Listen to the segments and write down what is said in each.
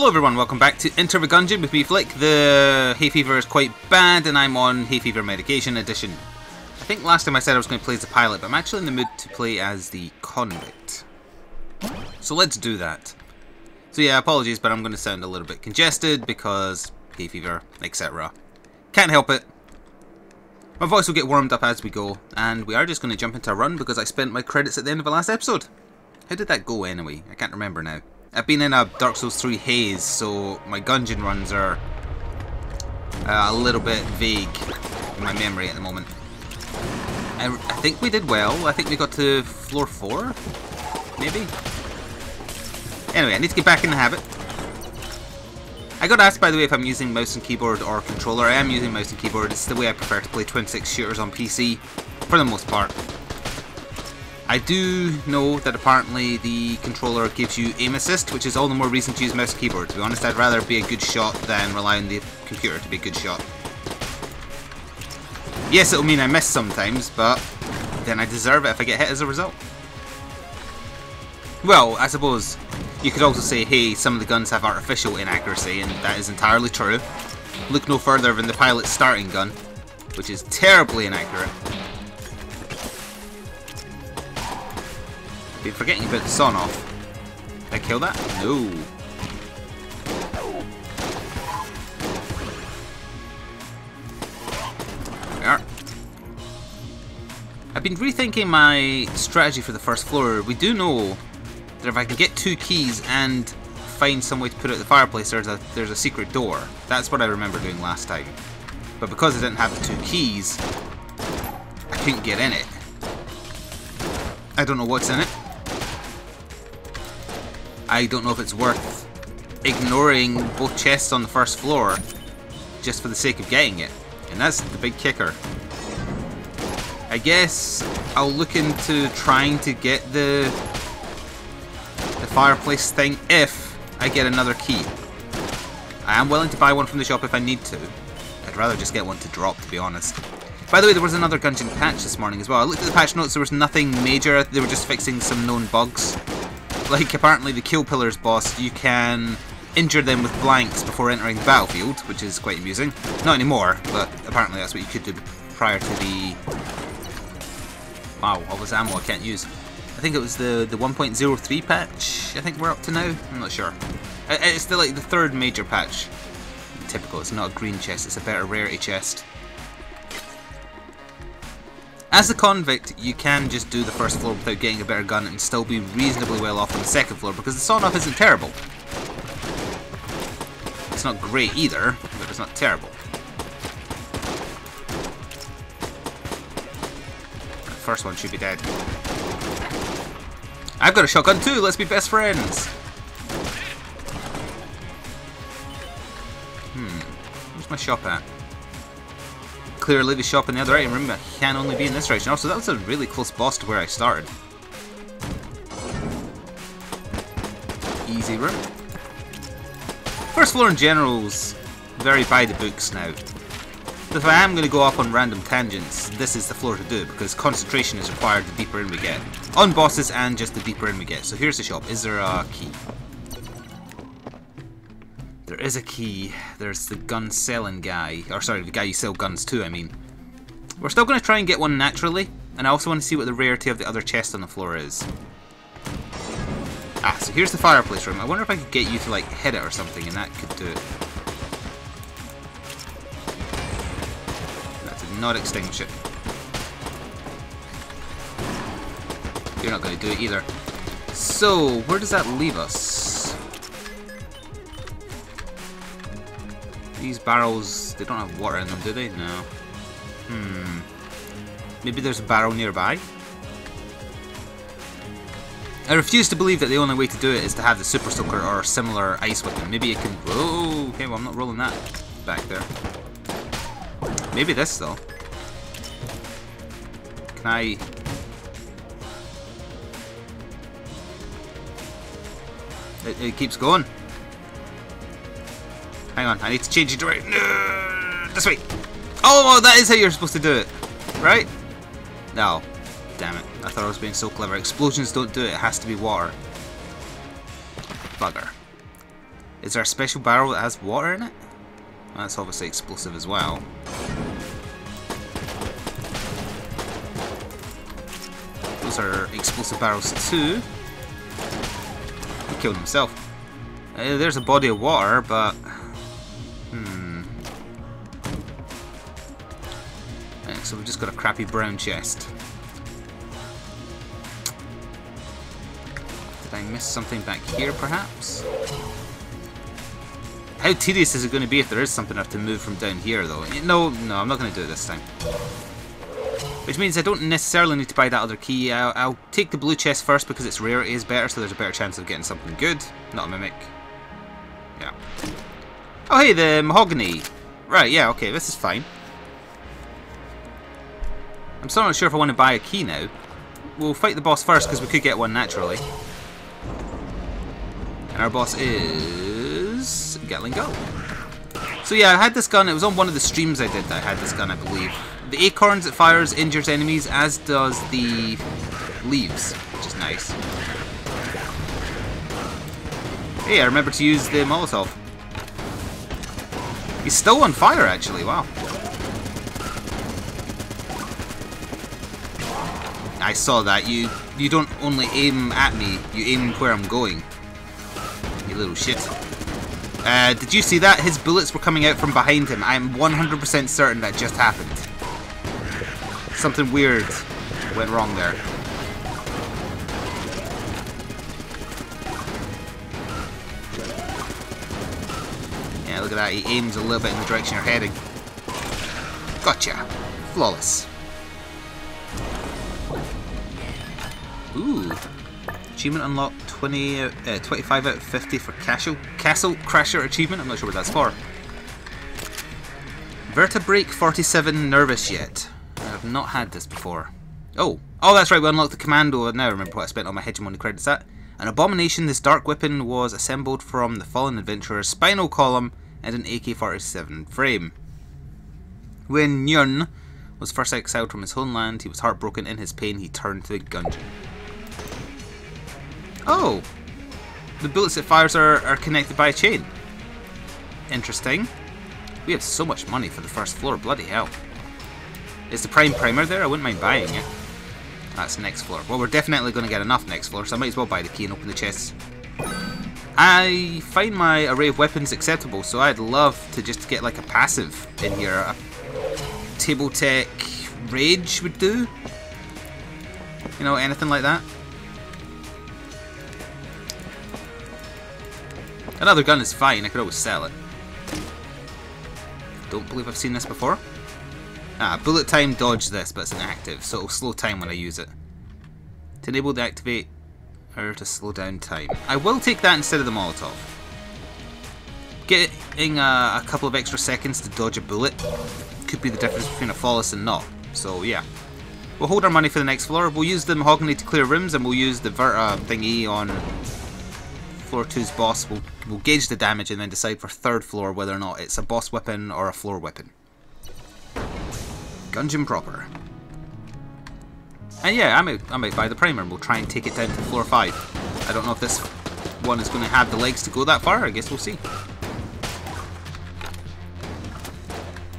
Hello everyone, welcome back to Enter the Gungeon with me Flik. The hay fever is quite bad and I'm on hay fever medication edition. I think last time I said I was going to play as the pilot, but I'm actually in the mood to play as the convict. So let's do that. So yeah, apologies, but I'm going to sound a little bit congested because hay fever, etc. Can't help it. My voice will get warmed up as we go, and we are just going to jump into a run because I spent my credits at the end of the last episode. How did that go anyway? I can't remember now. I've been in a Dark Souls 3 haze, so my Gungeon runs are uh, a little bit vague in my memory at the moment. I, I think we did well. I think we got to floor 4, maybe? Anyway, I need to get back in the habit. I got asked, by the way, if I'm using mouse and keyboard or controller. I am using mouse and keyboard. It's the way I prefer to play twin stick shooters on PC, for the most part. I do know that apparently the controller gives you aim assist, which is all the more reason to use mouse and keyboard. To be honest, I'd rather be a good shot than rely on the computer to be a good shot. Yes, it'll mean I miss sometimes, but then I deserve it if I get hit as a result. Well, I suppose you could also say, hey, some of the guns have artificial inaccuracy, and that is entirely true. Look no further than the pilot's starting gun, which is terribly inaccurate. Been forgetting about the son off. Did I kill that? No. I've been rethinking my strategy for the first floor. We do know that if I can get two keys and find some way to put out the fireplace, there's a there's a secret door. That's what I remember doing last time. But because I didn't have the two keys, I couldn't get in it. I don't know what's in it. I don't know if it's worth ignoring both chests on the first floor just for the sake of getting it. And that's the big kicker. I guess I'll look into trying to get the the fireplace thing if I get another key. I am willing to buy one from the shop if I need to. I'd rather just get one to drop, to be honest. By the way, there was another Gungeon patch this morning as well. I looked at the patch notes, there was nothing major. They were just fixing some known bugs. Like, apparently the Kill Pillars boss, you can injure them with blanks before entering the battlefield, which is quite amusing. Not anymore, but apparently that's what you could do prior to the... Wow, all this ammo I can't use. I think it was the, the 1.03 patch, I think we're up to now? I'm not sure. It's the, like, the third major patch. Typical, it's not a green chest, it's a better rarity chest. As a convict, you can just do the first floor without getting a better gun and still be reasonably well off on the second floor because the sawn-off isn't terrible. It's not great either, but it's not terrible. First one should be dead. I've got a shotgun too, let's be best friends! Hmm, where's my shop at? Clearly the shop in the other item room can only be in this direction. Also, that was a really close boss to where I started. Easy room. First floor in general's very by the books now. But if I am going to go off on random tangents, this is the floor to do because concentration is required the deeper in we get. On bosses and just the deeper in we get. So here's the shop. Is there a key? Is a key. There's the gun selling guy. Or sorry, the guy you sell guns to, I mean. We're still going to try and get one naturally. And I also want to see what the rarity of the other chest on the floor is. Ah, so here's the fireplace room. I wonder if I could get you to, like, hit it or something, and that could do it. That did not extinguish it. You're not going to do it either. So, where does that leave us? These barrels, they don't have water in them, do they? No. Hmm. Maybe there's a barrel nearby? I refuse to believe that the only way to do it is to have the Super Soaker or similar ice weapon. Maybe it can... Oh, okay, well I'm not rolling that back there. Maybe this, though. Can I... It, it keeps going. Hang on, I need to change it direction. No, this way. Oh, that is how you're supposed to do it, right? No. Damn it. I thought I was being so clever. Explosions don't do it. It has to be water. Bugger. Is there a special barrel that has water in it? That's obviously explosive as well. Those are explosive barrels too. He killed himself. Uh, there's a body of water, but... so we've just got a crappy brown chest. Did I miss something back here, perhaps? How tedious is it going to be if there is something I have to move from down here, though? No, no, I'm not going to do it this time. Which means I don't necessarily need to buy that other key. I'll, I'll take the blue chest first because its rarity is better, so there's a better chance of getting something good. Not a mimic. Yeah. Oh, hey, the mahoguny. Right, yeah, okay, this is fine. I'm still not sure if I want to buy a key now. We'll fight the boss first because we could get one naturally. And our boss is... Gatling Gull. So yeah, I had this gun. It was on one of the streams I did that I had this gun, I believe. The acorns it fires injures enemies, as does the leaves, which is nice. Hey, I remember to use the Molotov. He's still on fire, actually. Wow. I saw that. You you don't only aim at me, you aim where I'm going. You little shit. Uh, did you see that? His bullets were coming out from behind him. I'm 100% certain that just happened. Something weird went wrong there. Yeah, look at that. He aims a little bit in the direction you're heading. Gotcha. Flawless. Ooh. Achievement unlocked 20, uh, 25 out of 50 for Castle, Castle Crasher achievement. I'm not sure what that's for. Vertebraek 47 nervous yet. I have not had this before. Oh, oh that's right, we unlocked the commando. I now remember what I spent all my hegemony credits at. An abomination, this dark weapon was assembled from the fallen adventurer's spinal column and an AK-47 frame. When Nyun was first exiled from his homeland, he was heartbroken in his pain, he turned to the Gungeon. Oh! The bullets it fires are, are connected by a chain. Interesting. We have so much money for the first floor, bloody hell. Is the prime primer there? I wouldn't mind buying it. That's next floor. Well, we're definitely going to get enough next floor, so I might as well buy the key and open the chests. I find my array of weapons acceptable, so I'd love to just get like a passive in here. A table tech rage would do. You know, anything like that. Another gun is fine, I could always sell it. Don't believe I've seen this before. Ah, bullet time dodge this, but it's inactive, so it'll slow time when I use it. To enable the activate or to slow down time. I will take that instead of the Molotov. Getting a, a couple of extra seconds to dodge a bullet could be the difference between a flawless and not. So yeah. We'll hold our money for the next floor. We'll use the mahoguny to clear rooms, and we'll use the Verta thingy on floor 2's boss. We'll, we'll gauge the damage and then decide for third floor whether or not it's a boss weapon or a floor weapon. Gungeon proper. And yeah, I might, I might buy the primer and we'll try and take it down to floor 5. I don't know if this one is going to have the legs to go that far. I guess we'll see.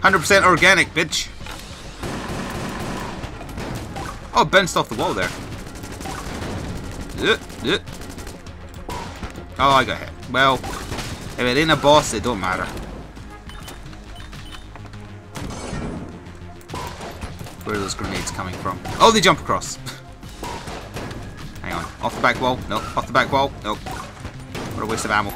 100% organic, bitch. Oh, bounced off the wall there. Oh, I got hit. Well, if it ain't a boss, it don't matter. Where are those grenades coming from? Oh, they jump across. Hang on. Off the back wall. Nope. Off the back wall. Nope. What a waste of ammo.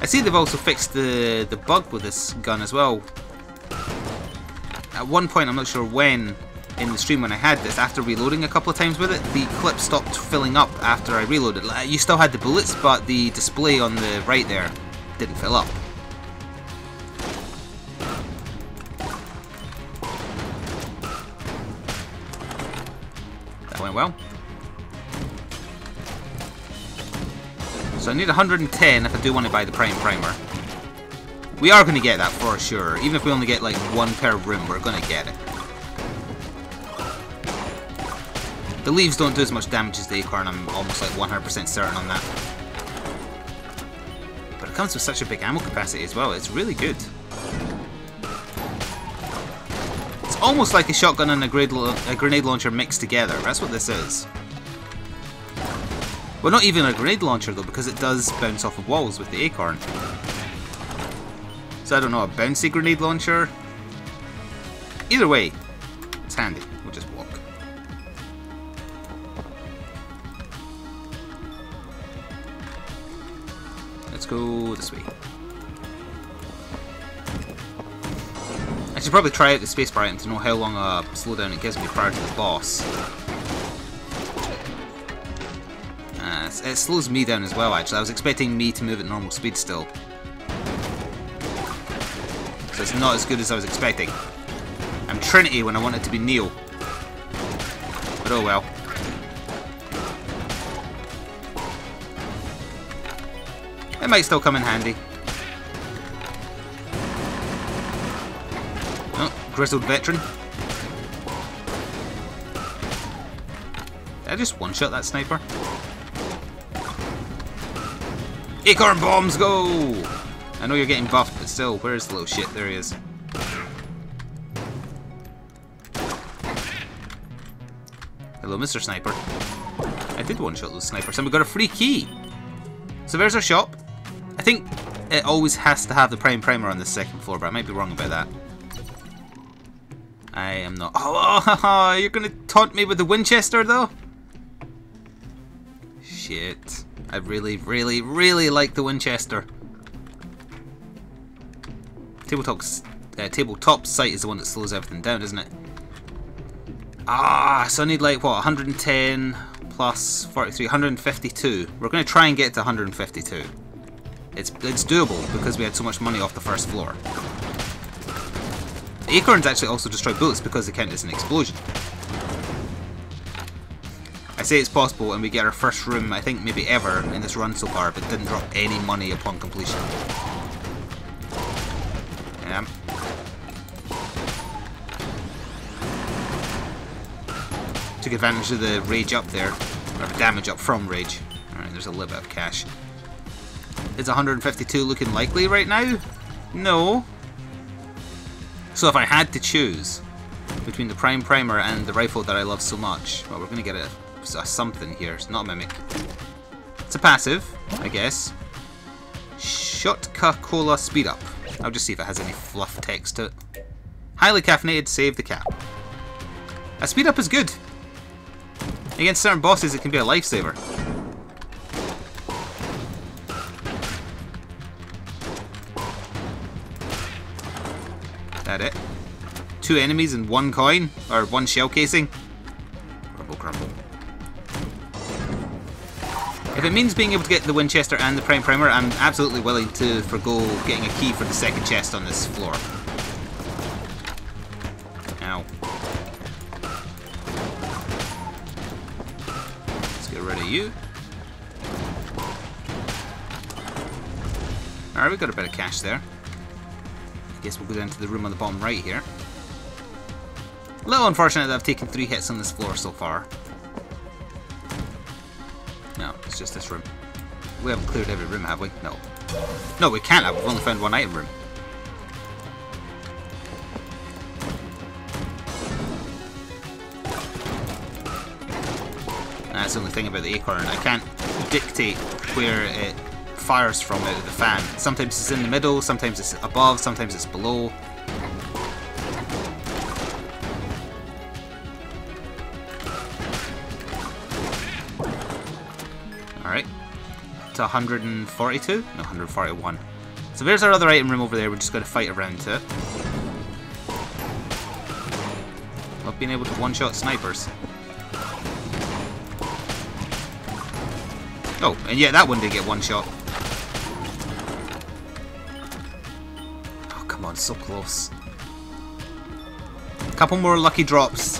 I see they've also fixed the, the bug with this gun as well. At one point, I'm not sure when, in the stream when I had this, after reloading a couple of times with it, the clip stopped filling up after I reloaded. You still had the bullets, but the display on the right there didn't fill up. That went well. So I need 110 if I do want to buy the Prime Primer. We are going to get that for sure. Even if we only get like one pair of room, we're going to get it. The leaves don't do as much damage as the acorn, I'm almost like 100% certain on that. But it comes with such a big ammo capacity as well, it's really good. It's almost like a shotgun and a grenade, a grenade launcher mixed together, that's what this is. Well, not even a grenade launcher though, because it does bounce off of walls with the acorn. So I don't know, a bouncy grenade launcher? Either way, it's handy. We'll just walk. Let's go this way. I should probably try out the spacebar item to know how long a slowdown it gives me prior to the boss. Uh, it slows me down as well, actually. I was expecting me to move at normal speed still. So it's not as good as I was expecting. I'm Trinity when I want it to be Neo. But oh well. It might still come in handy. Oh, grizzled veteran. Did I just one-shot that sniper? Acorn bombs go! I know you're getting buffed, but still, where's the little shit? There he is. Hello, Mr. Sniper. I did one-shot those snipers, and we got a free key! So there's our shop. I think it always has to have the prime primer on the second floor, but I might be wrong about that. I am not... Oh, oh, oh you're gonna taunt me with the Winchester, though? Shit. I really, really, really like the Winchester. Tabletop, uh, tabletop sight is the one that slows everything down, isn't it? Ah, so I need like, what, 110 plus 43, 152. We're going to try and get to 152. It's, it's doable because we had so much money off the first floor. The acorns actually also destroy bullets because they count as an explosion. I say it's possible and we get our first room, I think maybe ever, in this run so far, but didn't drop any money upon completion. Yeah. Took advantage of the rage up there, or damage up from rage. Alright, there's a little bit of cash. Is 152 looking likely right now? No. So if I had to choose between the Prime Primer and the rifle that I love so much, well, we're going to get a, a something here. It's not a Mimic. It's a passive, I guess. Shotga Cola Speed Up. I'll just see if it has any fluff text to it. Highly caffeinated, save the cap. A speed up is good. Against certain bosses, it can be a lifesaver. Two enemies and one coin? Or one shell casing? If it means being able to get the Winchester and the Prime Primer, I'm absolutely willing to forego getting a key for the second chest on this floor. Ow. Let's get rid of you. Alright, we've got a bit of cash there. I guess we'll go down to the room on the bottom right here. A little unfortunate that I've taken three hits on this floor so far. No, it's just this room. We haven't cleared every room, have we? No. No, we can't have. We've only found one item room. That's the only thing about the acorn. I can't dictate where it fires from out of the fan. Sometimes it's in the middle, sometimes it's above, sometimes it's below. To 142? No, 141. So there's our other item room over there, we're just going to fight around to it. Love being able to one-shot snipers. Oh, and yeah, that one did get one shot. Oh, come on, so close. A couple more lucky drops.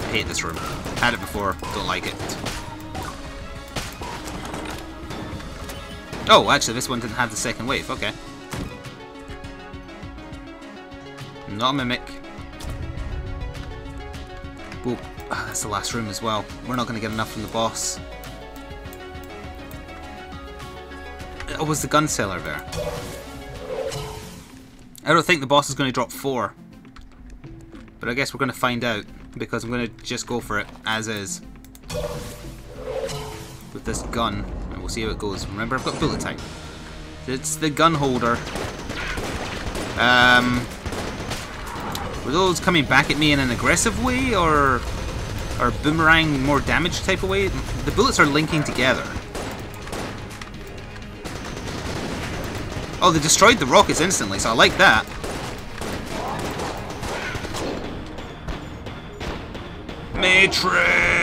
I hate this room. Had it before, don't like it. Oh, actually, this one didn't have the second wave, okay. Not a mimic. Well, ah, that's the last room as well. We're not going to get enough from the boss. Oh, was the gun seller there? I don't think the boss is going to drop four. But I guess we're going to find out because I'm going to just go for it as is with this gun we'll see how it goes. Remember, I've got bullet time. It's the gun holder. Um, were those coming back at me in an aggressive way or or boomerang more damage type of way? The bullets are linking together. Oh, they destroyed the rockets instantly, so I like that. Matrix!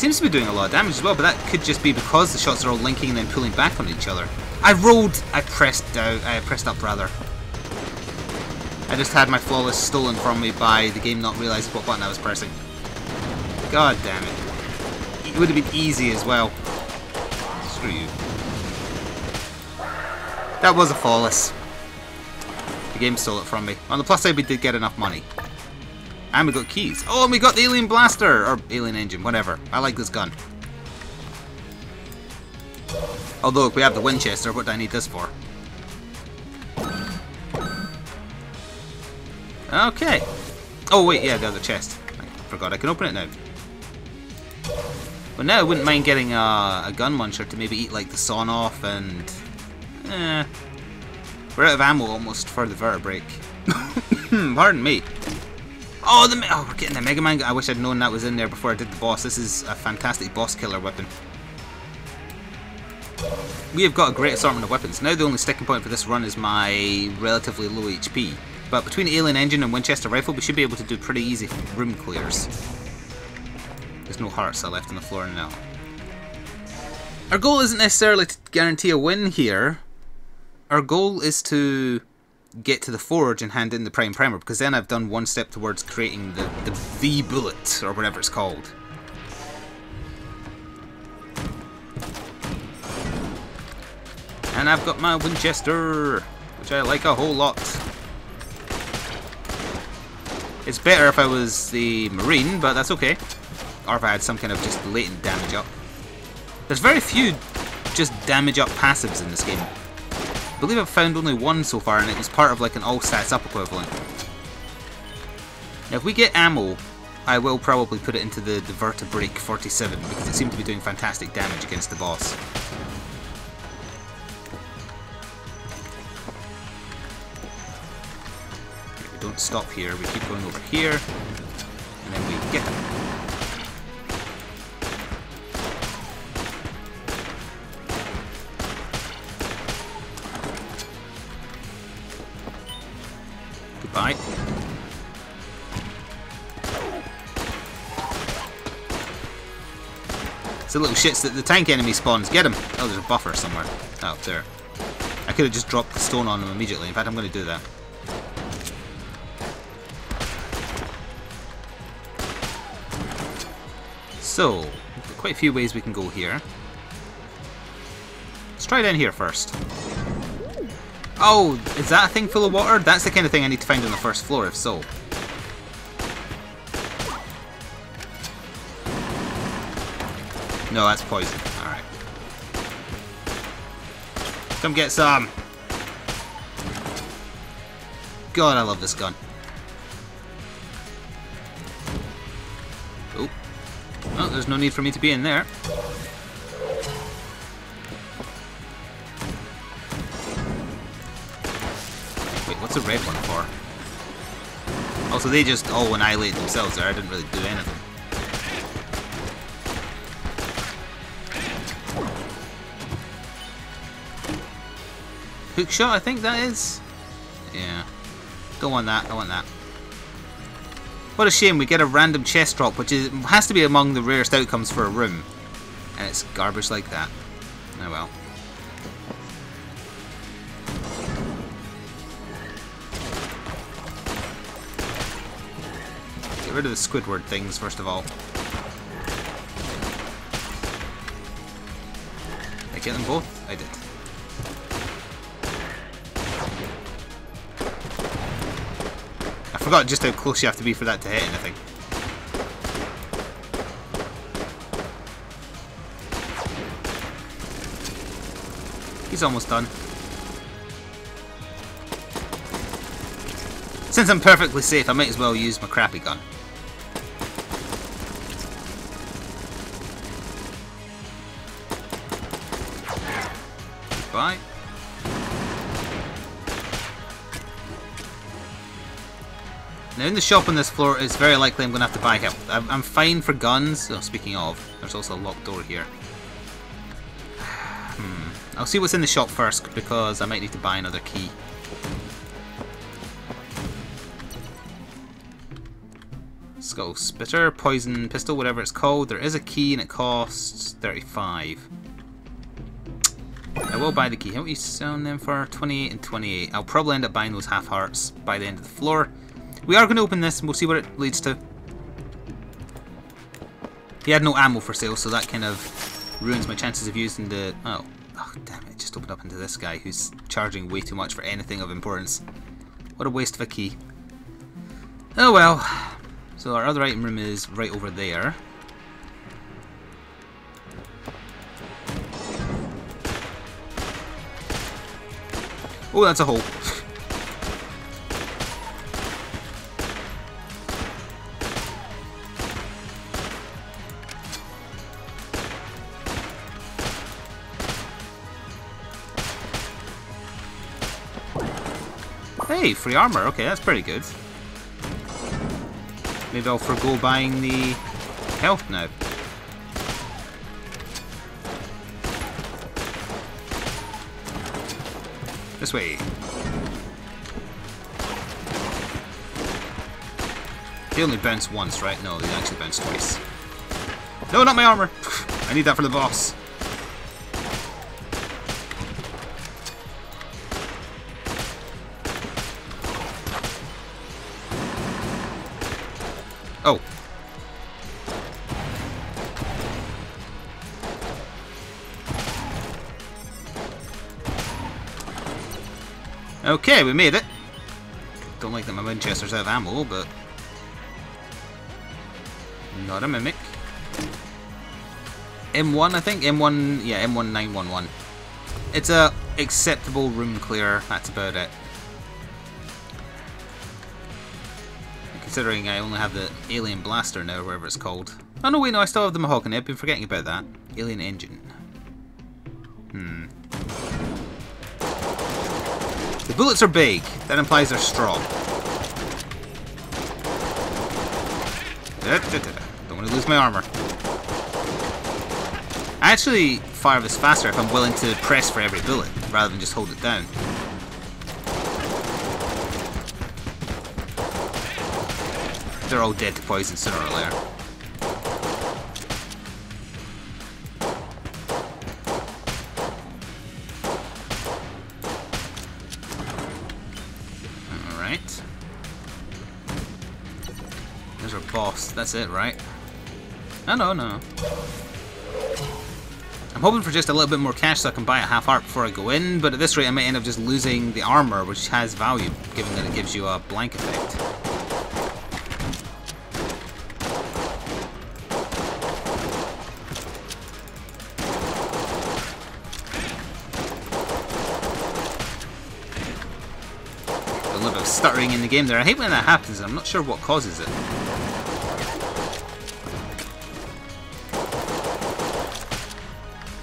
Seems to be doing a lot of damage as well, but that could just be because the shots are all linking and then pulling back on each other. I rolled, I pressed down, I pressed up rather. I just had my flawless stolen from me by the game not realising what button I was pressing. God damn it. It would have been easy as well. Screw you. That was a flawless. The game stole it from me. On the plus side, we did get enough money. And we got keys. Oh, and we got the alien blaster! Or alien engine, whatever. I like this gun. Although, if we have the Winchester, what do I need this for? Okay. Oh, wait, yeah, the other chest. I forgot I can open it now. But now I wouldn't mind getting a, a gun muncher to maybe eat, like, the sawn off and... Eh. We're out of ammo almost for the vertebrae. Pardon me. Oh, the oh, we're getting the Mega Man. I wish I'd known that was in there before I did the boss. This is a fantastic boss killer weapon. We have got a great assortment of weapons. Now the only sticking point for this run is my relatively low HP. But between Alien Engine and Winchester Rifle, we should be able to do pretty easy room clears. There's no hearts left on the floor now. Our goal isn't necessarily to guarantee a win here. Our goal is to get to the forge and hand in the prime primer because then I've done one step towards creating the, the V bullet or whatever it's called. And I've got my Winchester, which I like a whole lot. It's better if I was the Marine, but that's okay. Or if I had some kind of just latent damage up. There's very few just damage up passives in this game. I believe I've found only one so far, and it was part of like an all stats up equivalent. Now if we get ammo, I will probably put it into the, the Vertebrae 47, because it seemed to be doing fantastic damage against the boss. We don't stop here, we keep going over here, and then we get It's the little shits that the tank enemy spawns. Get him! Oh, there's a buffer somewhere. Oh, there. I could have just dropped the stone on him immediately. In fact, I'm going to do that. So, quite a few ways we can go here. Let's try down here first. Oh, is that a thing full of water? That's the kind of thing I need to find on the first floor, if so. No, that's poison. Alright. Come get some! God, I love this gun. Oh. Oh, there's no need for me to be in there. Wait, what's the red one for? Also, they just all annihilate themselves there. I didn't really do anything. Hook shot, I think that is. Yeah. Don't want that, don't want that. What a shame, we get a random chest drop, which is has to be among the rarest outcomes for a room. And it's garbage like that. Oh well. Get rid of the Squidward things, first of all. Did I get them both? I did. Forgot just how close you have to be for that to hit anything. He's almost done. Since I'm perfectly safe, I might as well use my crappy gun. In the shop on this floor, it's very likely I'm going to have to buy help. I'm, I'm fine for guns. Oh, speaking of, there's also a locked door here. Hmm. I'll see what's in the shop first, because I might need to buy another key. Skull Spitter, Poison Pistol, whatever it's called. There is a key and it costs 35. I will buy the key. How are you selling them for? 28 and 28. I'll probably end up buying those half hearts by the end of the floor. We are going to open this and we'll see what it leads to. He had no ammo for sale, so that kind of ruins my chances of using the... Oh, oh damn it, just opened up into this guy who's charging way too much for anything of importance. What a waste of a key. Oh well. So our other item room is right over there. Oh, that's a hole. Hey, free armor. Okay, that's pretty good. Maybe I'll forego buying the health now. This way. They only bounce once, right? No, they actually bounce twice. No, not my armor! I need that for the boss. Oh. Okay, we made it. Don't like that my Winchester's out of ammo, but... Not a mimic. M1, I think? M1, yeah, M1911. It's a acceptable room clear, that's about it. Considering I only have the Alien Blaster now, whatever it's called. Oh no, wait, no, I still have the Mahoguny. I've been forgetting about that. Alien Engine. Hmm. The bullets are big. That implies they're strong. Don't want to lose my armor. I actually fire this faster if I'm willing to press for every bullet, rather than just hold it down. They're all dead to poison sooner or later. Alright. There's our boss. That's it, right? Oh, no, no. I'm hoping for just a little bit more cash so I can buy a half heart before I go in, but at this rate I might end up just losing the armor, which has value, given that it gives you a blank effect. Game there. I hate when that happens. I'm not sure what causes it.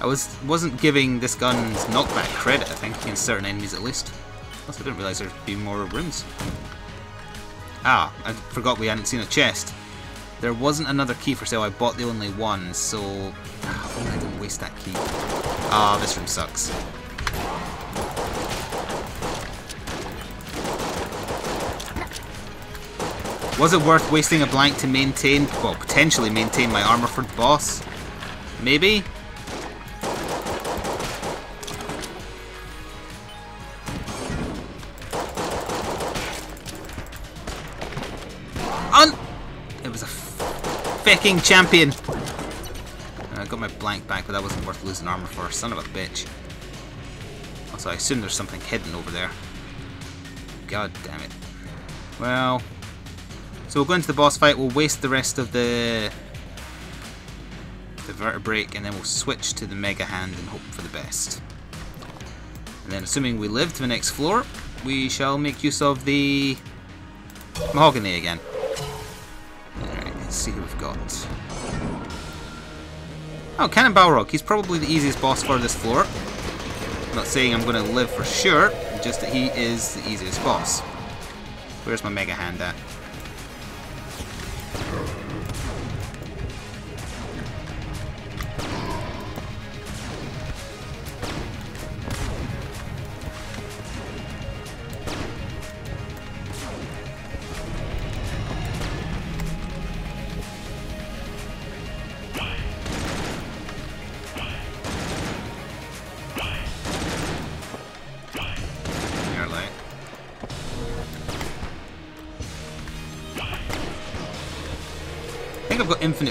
I was, wasn't giving this gun's knockback credit, I think, against certain enemies at least. Plus I didn't realise there'd be more rooms. Ah, I forgot we hadn't seen a chest. There wasn't another key for sale, I bought the only one, so... Oh, I didn't waste that key. Ah, this room sucks. Was it worth wasting a blank to maintain, well, potentially maintain my armor for the boss? Maybe? Un- It was a fucking champion! I got my blank back, but that wasn't worth losing armor for. Son of a bitch. Also, I assume there's something hidden over there. God damn it. Well, So we'll go into the boss fight, we'll waste the rest of the the vertebraek and then we'll switch to the Mega Hand and hope for the best. And then assuming we live to the next floor, we shall make use of the Mahoguny again. Alright, let's see who we've got. Oh, Cannon Balrog. He's probably the easiest boss for this floor. I'm not saying I'm going to live for sure, just that he is the easiest boss. Where's my Mega Hand at? Think I've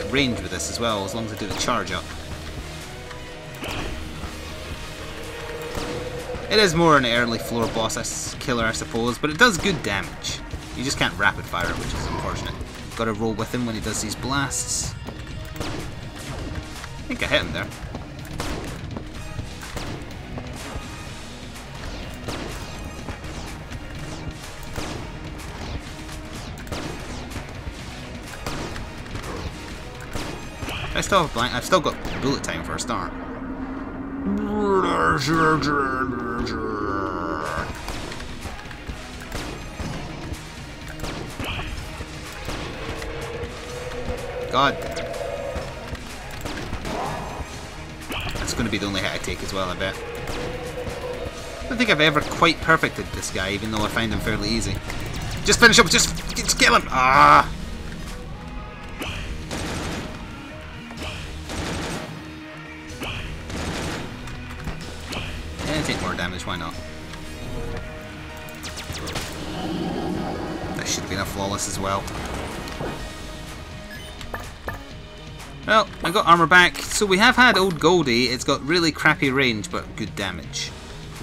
range with this as well, as long as I do the charge up. It is more an early floor boss killer, I suppose, but it does good damage. You just can't rapid fire it, which is unfortunate. Gotta roll with him when he does these blasts. I think I hit him there. I still have blank. I've still got bullet time for a start. God. damn. That's going to be the only hit I take as well, I bet. I don't think I've ever quite perfected this guy, even though I find him fairly easy. Just finish up, just, just kill him! Ah! Why not? That should have been a flawless as well. Well, I got armor back. So we have had Old Goldie. It's got really crappy range, but good damage.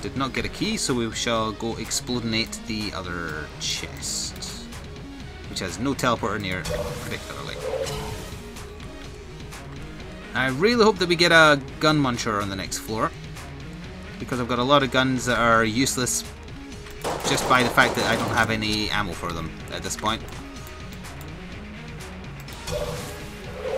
did not get a key, so we shall go explodinate the other chest. Which has no teleporter near it, particularly. I really hope that we get a gun muncher on the next floor because I've got a lot of guns that are useless just by the fact that I don't have any ammo for them at this point.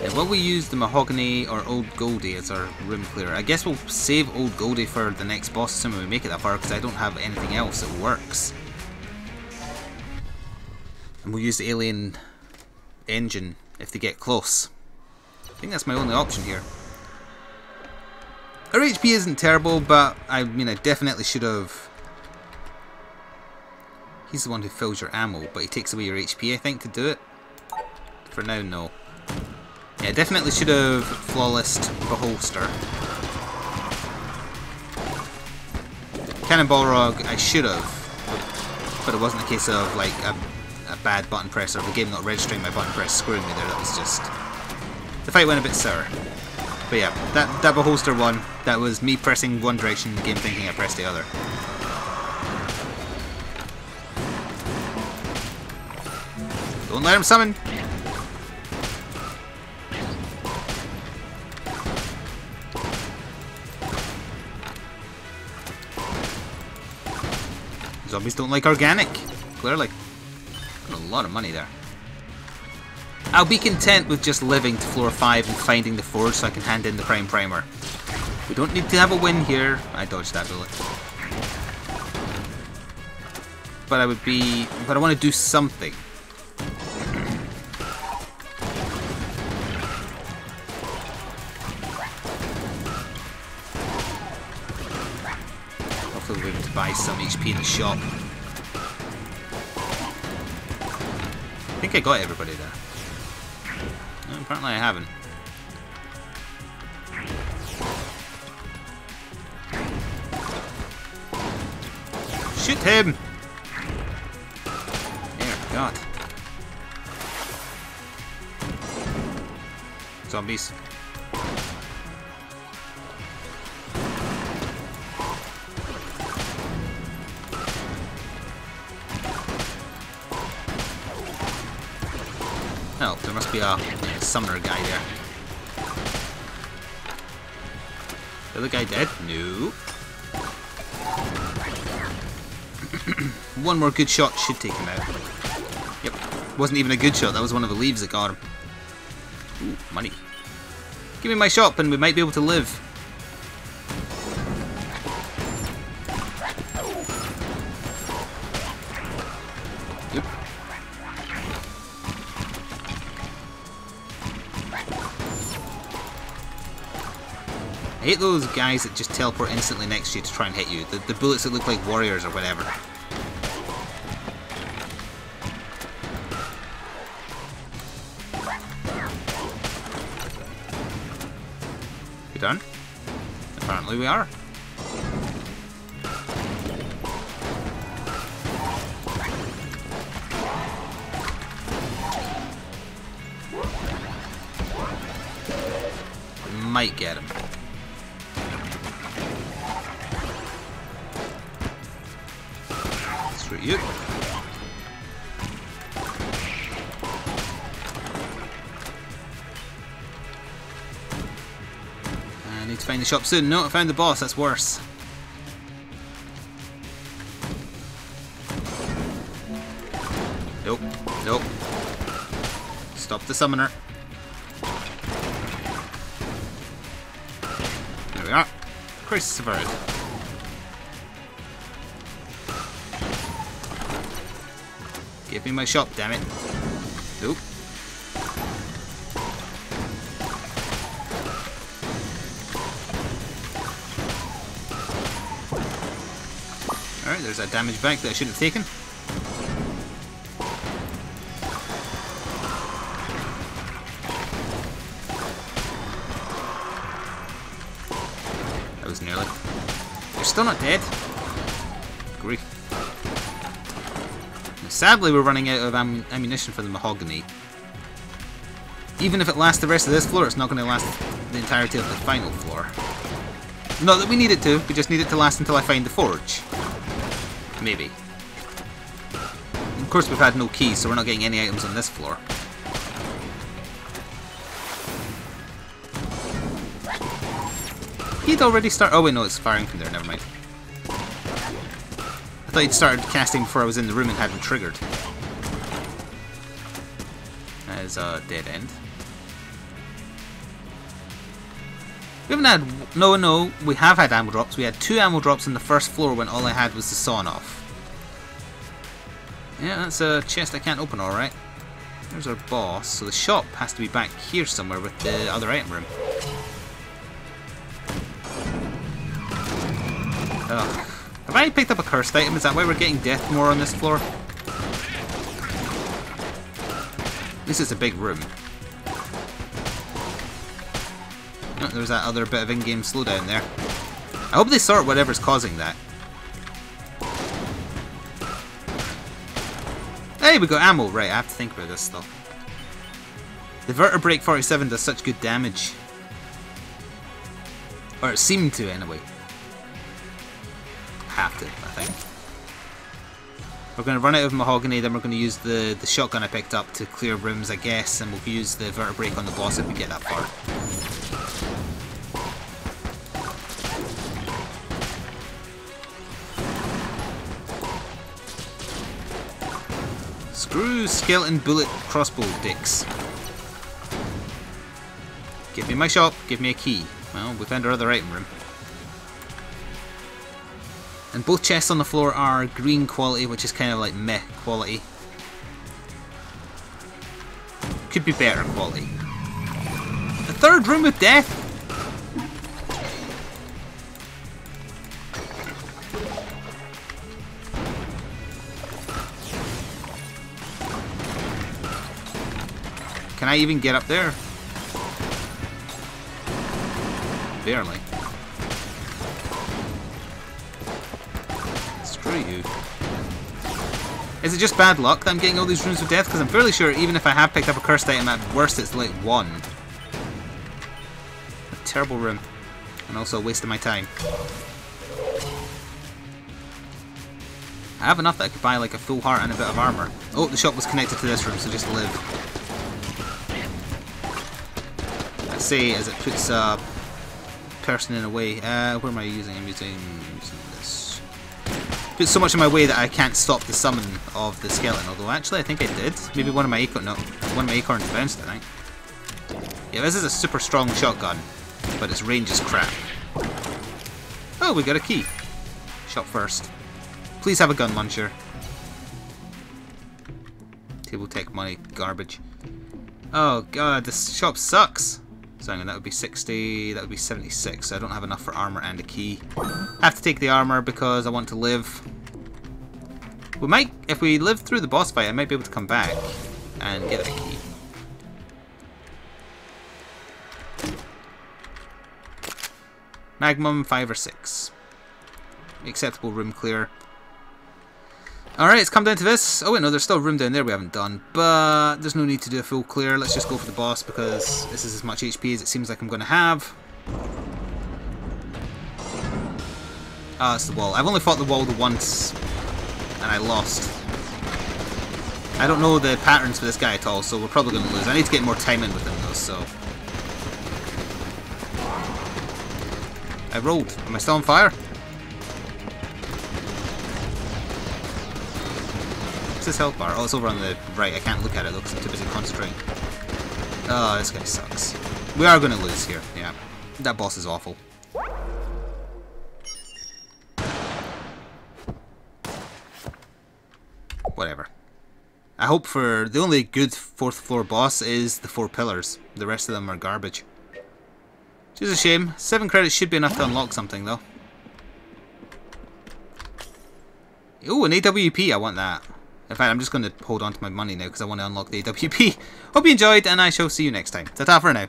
And will we use the Mahoguny or Old Goldie as our room clearer? I guess we'll save Old Goldie for the next boss assuming we make it that far because I don't have anything else that works. And we'll use the alien engine if they get close. I think that's my only option here. Our HP isn't terrible, but I mean, I definitely should have... He's the one who fills your ammo, but he takes away your HP, I think, to do it. For now, no. Yeah, definitely should have flawless Beholster. Cannon Balrog, I should have, but it wasn't a case of like a, a bad button press or the game not registering my button press screwing me there. That was just the fight went a bit sour. But yeah, that, double holster one, that was me pressing one direction the game thinking I pressed the other. Don't let him summon! Zombies don't like organic, clearly. Got a lot of money there. I'll be content with just living to floor 5 and finding the forge so I can hand in the prime primer. We don't need to have a win here. I dodged that bullet. But I would be... But I want to do something. Hopefully we're able to buy some HP in the shop. I think I got everybody there. Apparently I haven't. Shoot him! There, God. Zombies. Oh, there must be a summoner guy there. The other guy dead? No. one more good shot should take him out. Yep. Wasn't even a good shot, that was one of the leaves that got him. Ooh, money. Give me my shop and we might be able to live. Hate those guys that just teleport instantly next to you to try and hit you. The, the bullets that look like warriors or whatever. We done? Apparently we are. Need to find the shop soon. No, I found the boss. That's worse. Nope. Nope. Stop the summoner. There we are. Christopher. Give me my shop, damn it. There's that damage back that I should have taken. That was nearly. You're still not dead. Grief. Sadly, we're running out of am ammunition for the mahoguny. Even if it lasts the rest of this floor, it's not going to last the entirety of the final floor. Not that we need it to, we just need it to last until I find the forge. Maybe. Of course, we've had no keys, so we're not getting any items on this floor. He'd already start. Oh wait, no, it's firing from there. Never mind. I thought he'd started casting before I was in the room and hadn't triggered. That is a dead end. We haven't had... No, no, we have had ammo drops. We had two ammo drops in the first floor when all I had was the sawn off. Yeah, that's a chest I can't open alright. There's our boss, so the shop has to be back here somewhere with the other item room. Ugh. Have I picked up a cursed item? Is that why we're getting death more on this floor? This is a big room. There's that other bit of in-game slowdown there. I hope they sort whatever's causing that. Hey, we got ammo. Right, I have to think about this stuff. The Vertebraek 47 does such good damage. Or it seemed to, anyway. Have to, I think. We're going to run out of mahoguny, then we're going to use the, the shotgun I picked up to clear rooms, I guess, and we'll use the Vertebraek on the boss if we get that far. Screw skeleton bullet crossbow dicks. Give me my shop, give me a key. Well, we found our other item room. And both chests on the floor are green quality, which is kind of like meh quality. Could be better quality. The third room of death? Can I even get up there? Barely. Screw you. Is it just bad luck that I'm getting all these rooms of death? Because I'm fairly sure even if I have picked up a cursed item, at worst it's like one. A terrible room. And also a waste of my time. I have enough that I could buy like a full heart and a bit of armor. Oh, the shop was connected to this room, so just live. Say as it puts a person in a way. Uh, where am I using? I'm using, using this. Puts so much in my way that I can't stop the summon of the skeleton. Although actually, I think I did. Maybe one of my acorn, no, one of my acorns bounced. I think. Yeah, this is a super strong shotgun, but its range is crap. Oh, we got a key. Shop first. Please have a gun launcher. Table tech money, garbage. Oh god, this shop sucks. So hang on, that would be 60, that would be 76. So I don't have enough for armor and a key. I Have to take the armor because I want to live. We might, if we live through the boss fight, I might be able to come back and get a key. Magnum 5 or 6. Acceptable room clear. Alright, it's come down to this. Oh wait, no, there's still room down there we haven't done. But there's no need to do a full clear. Let's just go for the boss because this is as much HP as it seems like I'm going to have. Ah, oh, it's the wall. I've only fought the wall once, and I lost. I don't know the patterns for this guy at all, so we're probably going to lose. I need to get more time in with him though, so... I rolled. Am I still on fire? This health bar? Oh, it's over on the right. I can't look at it though because I'm too busy concentrating. Oh, this guy sucks. We are going to lose here. Yeah. That boss is awful. Whatever. I hope for... The only good fourth floor boss is the four pillars. The rest of them are garbage. Which is a shame. Seven credits should be enough to unlock something though. Oh, an AWP. I want that. In fact, I'm just going to hold on to my money now because I want to unlock the AWP. Hope you enjoyed, and I shall see you next time. Ta-ta for now.